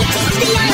The